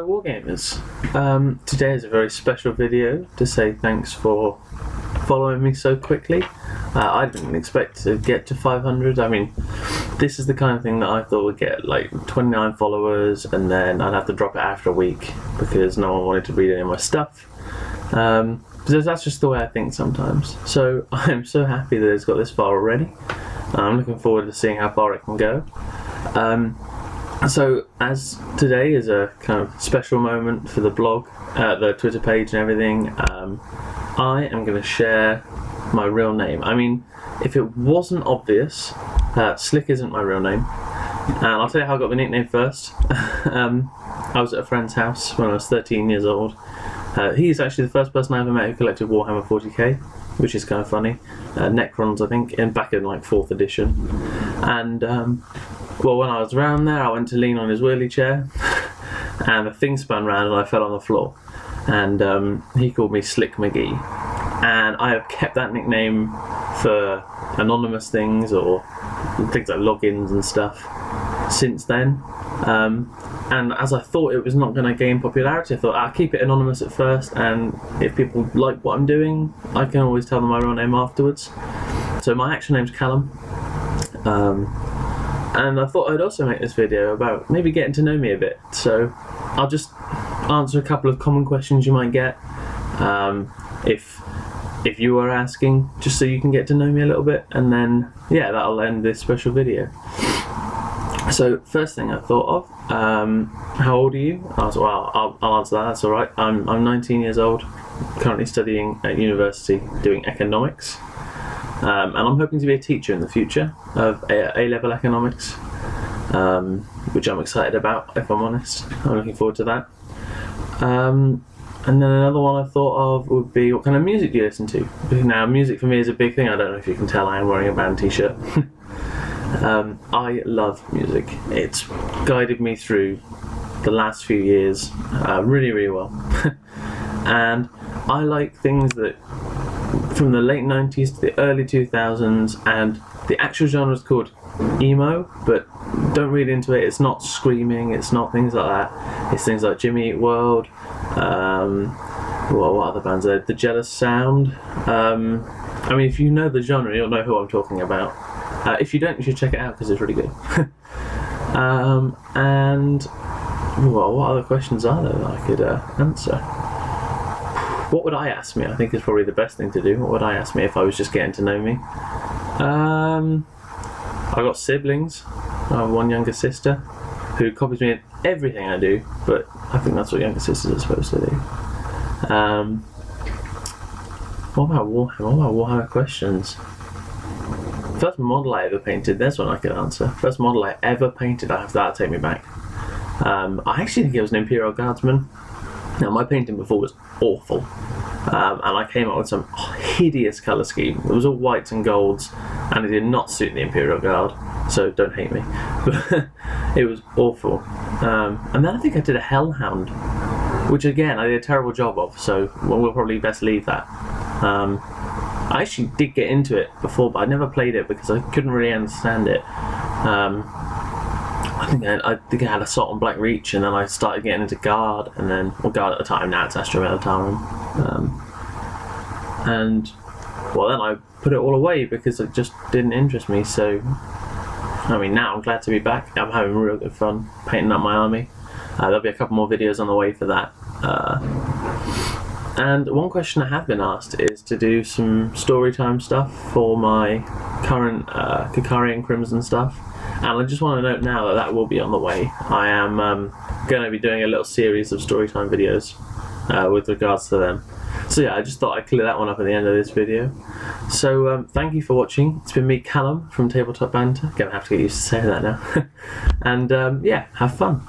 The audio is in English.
Hello Wargamers. Um, today is a very special video to say thanks for following me so quickly. Uh, I didn't expect to get to 500. I mean, this is the kind of thing that I thought would get like 29 followers and then I'd have to drop it after a week because no one wanted to read any of my stuff. Um, that's just the way I think sometimes. So I'm so happy that it's got this far already. I'm looking forward to seeing how far it can go. Um, so, as today is a kind of special moment for the blog, uh, the Twitter page, and everything, um, I am going to share my real name. I mean, if it wasn't obvious, uh, Slick isn't my real name. And I'll tell you how I got the nickname first. um, I was at a friend's house when I was 13 years old. Uh, he's actually the first person I ever met who collected Warhammer 40k, which is kind of funny. Uh, Necrons, I think, in back in like fourth edition. And um, well, when I was around there, I went to lean on his wheelie chair, and the thing spun round and I fell on the floor. And um, he called me Slick McGee. And I have kept that nickname for anonymous things or things like logins and stuff since then. Um, and as I thought it was not going to gain popularity, I thought I'll keep it anonymous at first, and if people like what I'm doing, I can always tell them my real name afterwards. So my actual name's Callum. Um, and I thought I'd also make this video about maybe getting to know me a bit. So I'll just answer a couple of common questions you might get. Um, if if you are asking, just so you can get to know me a little bit, and then yeah, that'll end this special video. So first thing I thought of, um, how old are you? I was well, I'll, I'll answer that. That's all right. I'm I'm 19 years old, currently studying at university, doing economics. Um, and I'm hoping to be a teacher in the future of A, level economics, um, which I'm excited about, if I'm honest. I'm looking forward to that. Um, and then another one I thought of would be what kind of music do you listen to? Now, music for me is a big thing. I don't know if you can tell, I am wearing a band t shirt. Um, I love music, it's guided me through the last few years uh, really, really well. and I like things that from the late 90s to the early 2000s, and the actual genre is called emo, but don't read into it. It's not screaming, it's not things like that. It's things like Jimmy Eat World, um, well, what other bands are The Jealous Sound. Um, I mean, if you know the genre, you'll know who I'm talking about. Uh, if you don't, you should check it out because it's really good. um, and well, what other questions are there that I could uh, answer? What would I ask me? I think is probably the best thing to do. What would I ask me if I was just getting to know me? Um, I got siblings. I have one younger sister who copies me in everything I do, but I think that's what younger sisters are supposed to do. Um, what about Warhammer? What about Warhammer questions? First model I ever painted, there's one I could answer. First model I ever painted, I have that take me back. Um, I actually think it was an Imperial Guardsman. Now, my painting before was awful, um, and I came up with some hideous colour scheme. It was all whites and golds, and it did not suit the Imperial Guard, so don't hate me. But it was awful. Um, and then I think I did a Hellhound, which again I did a terrible job of, so we'll probably best leave that. Um, I actually did get into it before, but I never played it because I couldn't really understand it. Um, I think I, think I had Assault on Black Reach, and then I started getting into Guard, and then well, Guard at the time. Now it's Astra Militarum, um, and well, then I put it all away because it just didn't interest me. So, I mean, now I'm glad to be back. I'm having real good fun painting up my army. Uh, there'll be a couple more videos on the way for that. Uh, and one question I have been asked is to do some story time stuff for my current uh, Kikari Crimson stuff. And I just want to note now that that will be on the way. I am um, going to be doing a little series of storytime videos uh, with regards to them. So yeah, I just thought I'd clear that one up at the end of this video. So um, thank you for watching. It's been me, Callum, from Tabletop Banter. Gonna have to get used to saying that now. and um, yeah, have fun.